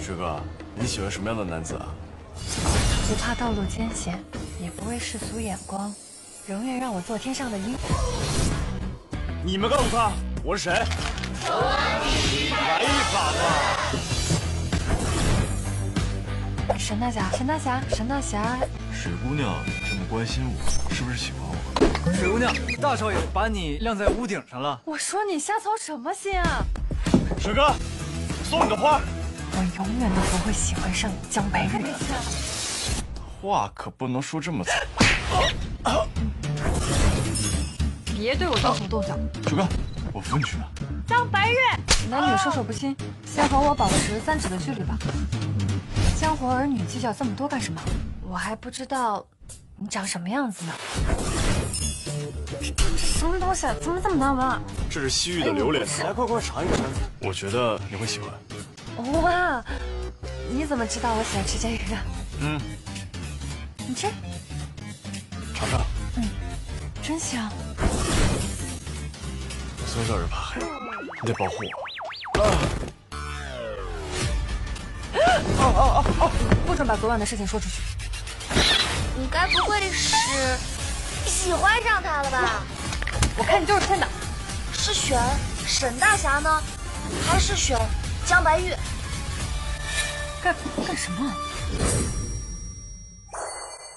水哥，你喜欢什么样的男子啊？不怕道路艰险，也不畏世俗眼光，仍愿让我做天上的鹰。你们告诉他我是谁？来一把吧！沈大侠，沈大侠，沈大侠，水姑娘这么关心我，是不是喜欢我？水姑娘，大少爷把你晾在屋顶上了。我说你瞎操什么心啊？水哥，送你个花。我永远都不会喜欢上江白玉。话可不能说这么早。别对我动手动脚。水哥，我扶你去吧。江白玉，男女授受不亲，先和我保持三尺的距离吧。江湖儿女计较这么多干什么？我还不知道你长什么样子呢。什么东西？怎么这么难闻？这是西域的榴莲，来快快尝一尝。我觉得你会喜欢。哇，你怎么知道我喜欢吃这个？嗯，你吃，尝尝。嗯，真香。我从小就怕黑，你得保护我。哦哦哦哦！不准把昨晚的事情说出去。你该不会是喜欢上他了吧？我看你就是骗的。是选沈大侠呢，还是选江白玉？干干什么？